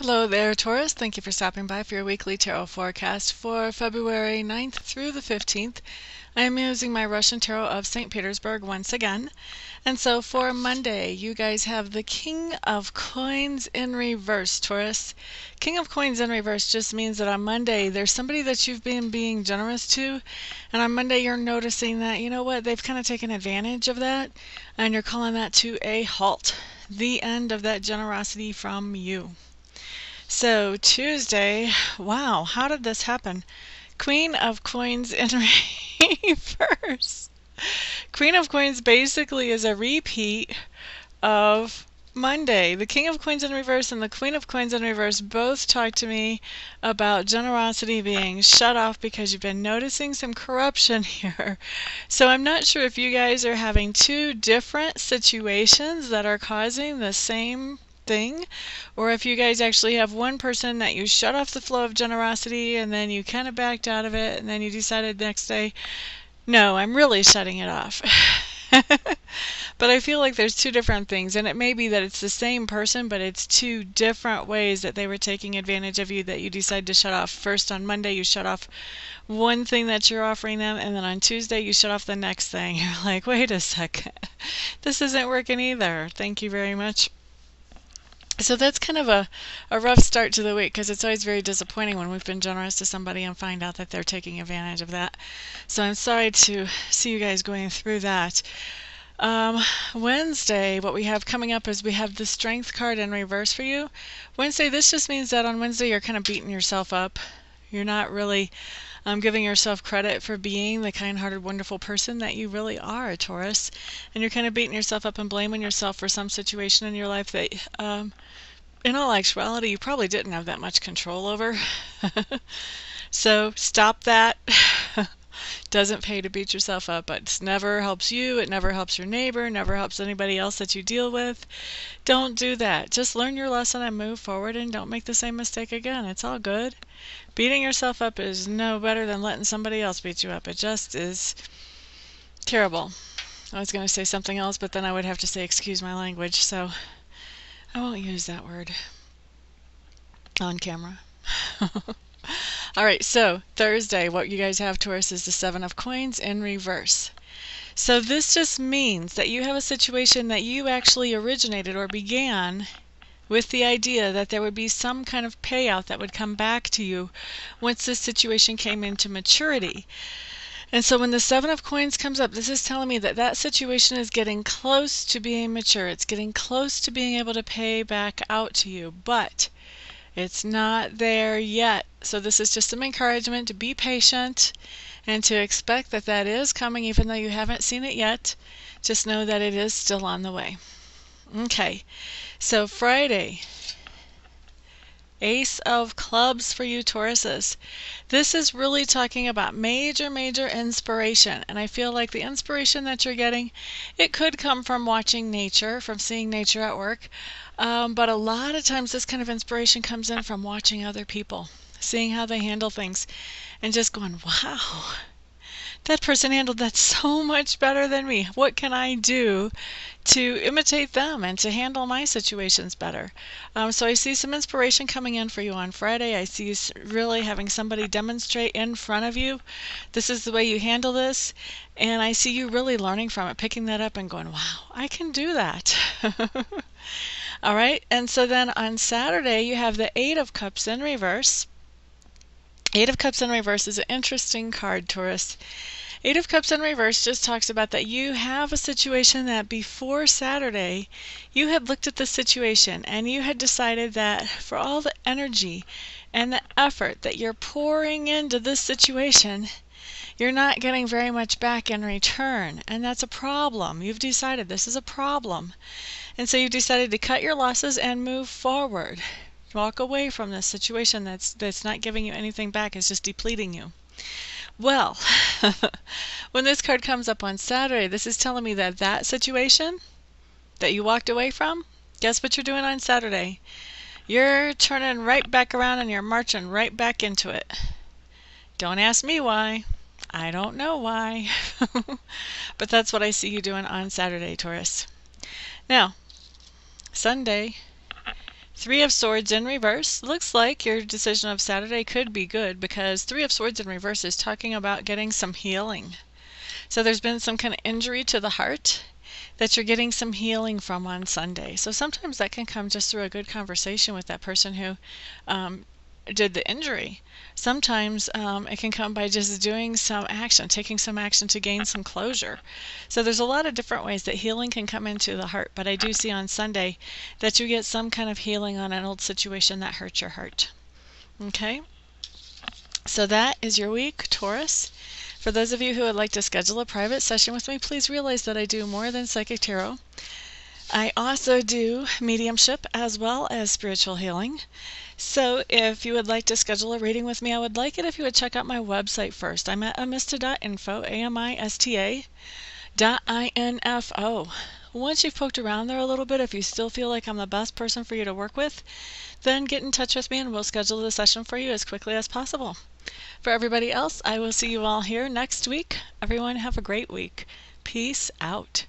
Hello there, Taurus. Thank you for stopping by for your weekly tarot forecast for February 9th through the 15th. I am using my Russian Tarot of St. Petersburg once again. And so for Monday, you guys have the King of Coins in reverse, Taurus. King of Coins in reverse just means that on Monday, there's somebody that you've been being generous to. And on Monday, you're noticing that, you know what, they've kind of taken advantage of that. And you're calling that to a halt. The end of that generosity from you. So Tuesday, wow, how did this happen? Queen of Coins in reverse. Queen of Coins basically is a repeat of Monday. The King of Coins in reverse and the Queen of Coins in reverse both talked to me about generosity being shut off because you've been noticing some corruption here. So I'm not sure if you guys are having two different situations that are causing the same thing or if you guys actually have one person that you shut off the flow of generosity and then you kind of backed out of it and then you decided next day no i'm really shutting it off but I feel like there's two different things, and it may be that it's the same person, but it's two different ways that they were taking advantage of you that you decide to shut off. First, on Monday, you shut off one thing that you're offering them, and then on Tuesday, you shut off the next thing. You're like, wait a second, this isn't working either. Thank you very much. So that's kind of a, a rough start to the week because it's always very disappointing when we've been generous to somebody and find out that they're taking advantage of that. So I'm sorry to see you guys going through that. Um, Wednesday, what we have coming up is we have the strength card in reverse for you. Wednesday, this just means that on Wednesday you're kind of beating yourself up. You're not really um, giving yourself credit for being the kind hearted, wonderful person that you really are, Taurus. And you're kind of beating yourself up and blaming yourself for some situation in your life that, um, in all actuality, you probably didn't have that much control over. so stop that. doesn't pay to beat yourself up. It never helps you. It never helps your neighbor. Never helps anybody else that you deal with. Don't do that. Just learn your lesson and move forward and don't make the same mistake again. It's all good. Beating yourself up is no better than letting somebody else beat you up. It just is terrible. I was going to say something else, but then I would have to say excuse my language, so I won't use that word on camera. All right, so Thursday, what you guys have, Taurus, is the Seven of Coins in reverse. So this just means that you have a situation that you actually originated or began with the idea that there would be some kind of payout that would come back to you once this situation came into maturity. And so when the Seven of Coins comes up, this is telling me that that situation is getting close to being mature. It's getting close to being able to pay back out to you. But it's not there yet. So this is just some encouragement to be patient and to expect that that is coming even though you haven't seen it yet. Just know that it is still on the way. Okay, so Friday, Ace of Clubs for you Tauruses. This is really talking about major, major inspiration. And I feel like the inspiration that you're getting, it could come from watching nature, from seeing nature at work. Um, but a lot of times this kind of inspiration comes in from watching other people, seeing how they handle things, and just going, wow, that person handled that so much better than me. What can I do to imitate them and to handle my situations better? Um, so I see some inspiration coming in for you on Friday. I see you really having somebody demonstrate in front of you. This is the way you handle this. And I see you really learning from it, picking that up and going, wow, I can do that. All right, and so then on Saturday you have the Eight of Cups in reverse. Eight of Cups in reverse is an interesting card, Taurus. Eight of Cups in reverse just talks about that you have a situation that before Saturday you had looked at the situation and you had decided that for all the energy and the effort that you're pouring into this situation, you're not getting very much back in return. And that's a problem. You've decided this is a problem. And so you've decided to cut your losses and move forward. Walk away from this situation that's that's not giving you anything back, it's just depleting you. Well, when this card comes up on Saturday, this is telling me that that situation that you walked away from, guess what you're doing on Saturday? You're turning right back around and you're marching right back into it. Don't ask me why. I don't know why. but that's what I see you doing on Saturday, Taurus. Now, Sunday, Three of Swords in reverse. Looks like your decision of Saturday could be good because Three of Swords in reverse is talking about getting some healing. So there's been some kind of injury to the heart that you're getting some healing from on Sunday. So sometimes that can come just through a good conversation with that person who um, did the injury. Sometimes um, it can come by just doing some action, taking some action to gain some closure. So there's a lot of different ways that healing can come into the heart, but I do see on Sunday that you get some kind of healing on an old situation that hurt your heart. Okay? So that is your week, Taurus. For those of you who would like to schedule a private session with me, please realize that I do more than psychic tarot. I also do mediumship as well as spiritual healing. So if you would like to schedule a reading with me, I would like it if you would check out my website first. I'm at amista.info, A-M-I-S-T-A dot I-N-F-O. Once you've poked around there a little bit, if you still feel like I'm the best person for you to work with, then get in touch with me and we'll schedule the session for you as quickly as possible. For everybody else, I will see you all here next week. Everyone have a great week. Peace out.